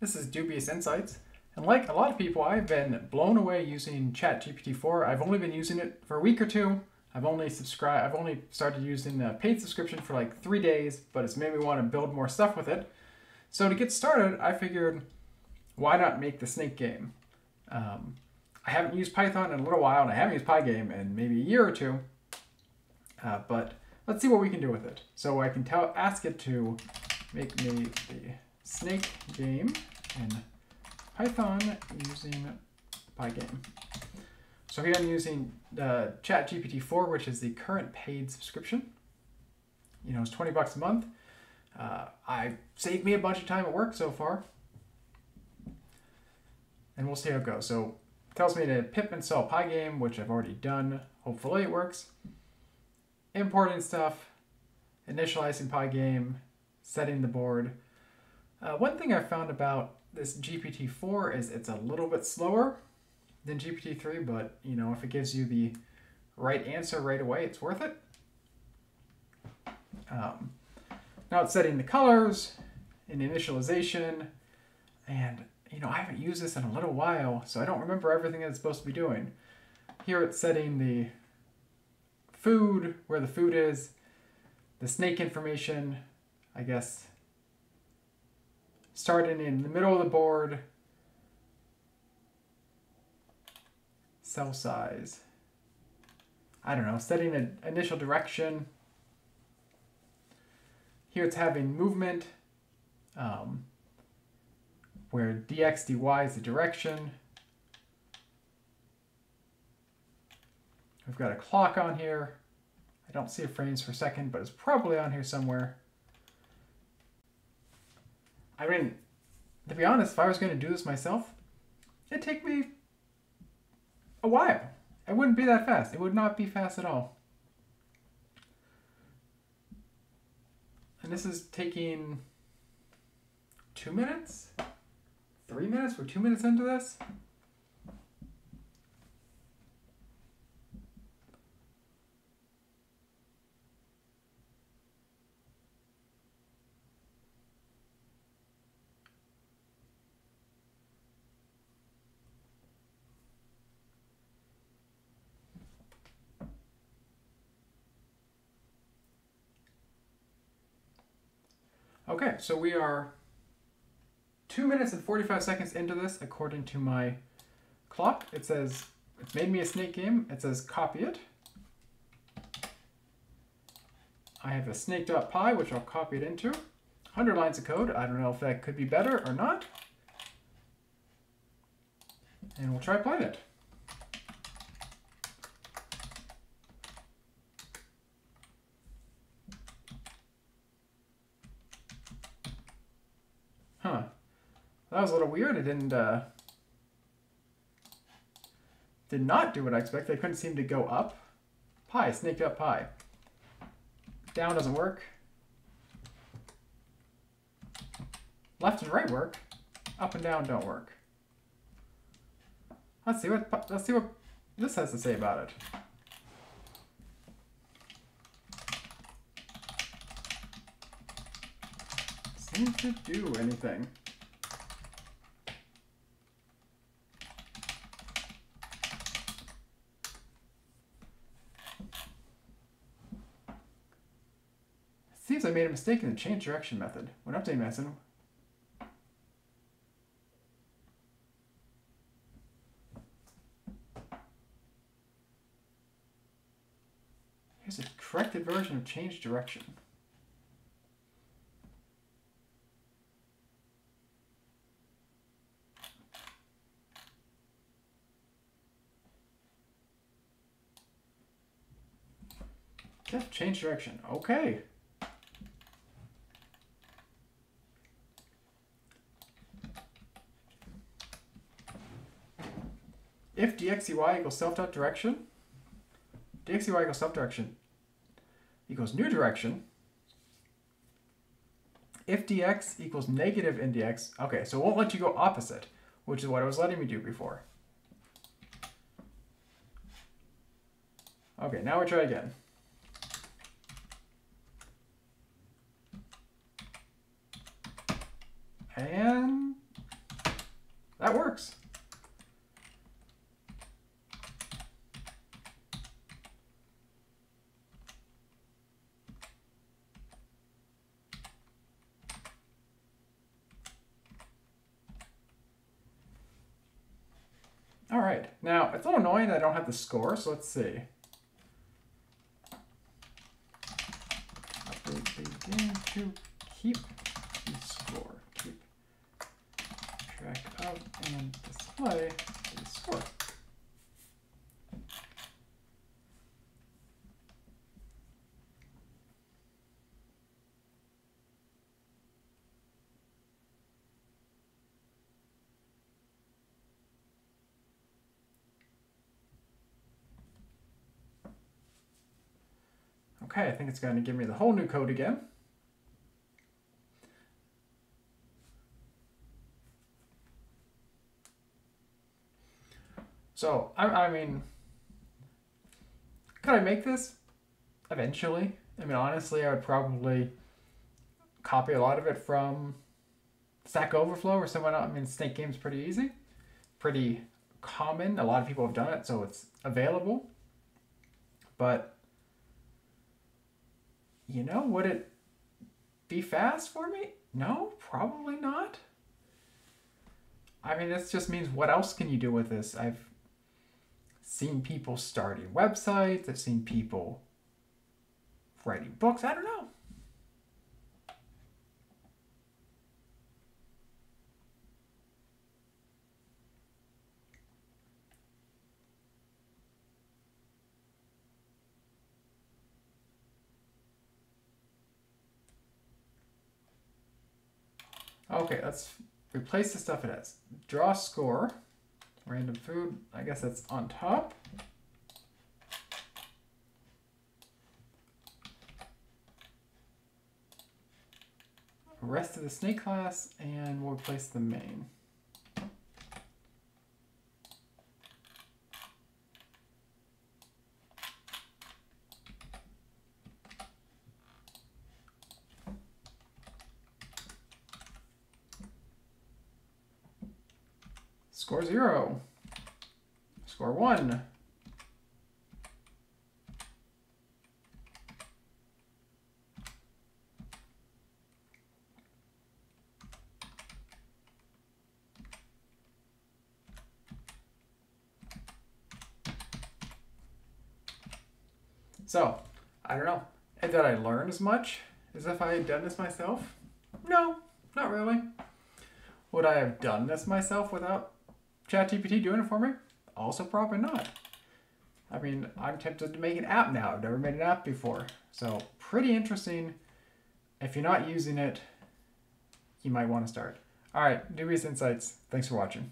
This is Dubious Insights. And like a lot of people, I've been blown away using ChatGPT 4. I've only been using it for a week or two. I've only subscribed, I've only started using a paid subscription for like three days, but it's made me want to build more stuff with it. So to get started, I figured, why not make the snake game? Um, I haven't used Python in a little while, and I haven't used Pygame in maybe a year or two. Uh, but let's see what we can do with it. So I can tell, ask it to make me the snake game in Python using Pygame. So here I'm using the ChatGPT 4, which is the current paid subscription. You know, it's 20 bucks a month. Uh, I saved me a bunch of time at work so far. And we'll see how it goes. So it tells me to pip install Pygame, which I've already done. Hopefully it works. Importing stuff, initializing Pygame, setting the board. Uh, one thing I found about this GPT-4 is it's a little bit slower than GPT-3, but you know, if it gives you the right answer right away, it's worth it. Um, now it's setting the colors and initialization, and you know, I haven't used this in a little while, so I don't remember everything that it's supposed to be doing. Here it's setting the food, where the food is, the snake information, I guess, starting in the middle of the board, cell size. I don't know, setting an initial direction. Here it's having movement, um, where dx, dy is the direction. We've got a clock on here. I don't see a frames per second, but it's probably on here somewhere. I mean, to be honest, if I was going to do this myself, it'd take me a while. It wouldn't be that fast. It would not be fast at all. And this is taking two minutes? Three minutes? We're two minutes into this? Okay, so we are two minutes and 45 seconds into this according to my clock. It says, it's made me a snake game. It says copy it. I have a snake.py, which I'll copy it into. 100 lines of code. I don't know if that could be better or not. And we'll try playing it. That was a little weird. It didn't, uh, did not do what I expected. I couldn't seem to go up. Pi, snaked up pi. Down doesn't work. Left and right work. Up and down don't work. Let's see what let's see what this has to say about it. Seems to do anything. Seems I made a mistake in the change direction method. When updating method. Here's a corrected version of change direction. Just change direction. Okay. If dxdy equals self-dot direction, dxdy equals self-direction equals new direction. If dx equals negative in dx, okay, so it won't let you go opposite, which is what it was letting me do before. Okay, now we try again. And that works. All right, now it's a little annoying I don't have the score, so let's see. Begin to keep the score. Keep track of and display the score. Okay, I think it's going to give me the whole new code again. So, I, I mean, could I make this? Eventually. I mean, honestly, I would probably copy a lot of it from Stack Overflow or someone else. I mean, Snake Game's pretty easy, pretty common. A lot of people have done it, so it's available. But you know, would it be fast for me? No, probably not. I mean, this just means what else can you do with this? I've seen people starting websites, I've seen people writing books. I don't know. Okay, let's replace the stuff it has. Draw score, random food, I guess that's on top. Rest of the snake class, and we'll replace the main. Score zero. Score one. So, I don't know. Did I learn as much as if I had done this myself? No, not really. Would I have done this myself without ChatGPT doing it for me? Also, probably not. I mean, I'm tempted to make an app now. I've never made an app before. So, pretty interesting. If you're not using it, you might want to start. All right, Dubious Insights. Thanks for watching.